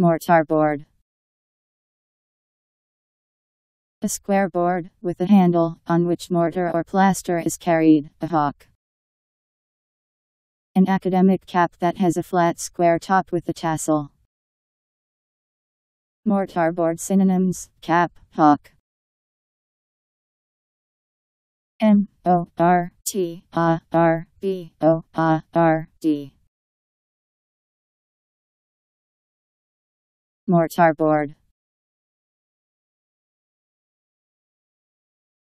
Mortar board. A square board, with a handle, on which mortar or plaster is carried, a hawk. An academic cap that has a flat square top with a tassel. Mortar board synonyms, cap, hawk. M O R T A R B O A R D. Mortar board.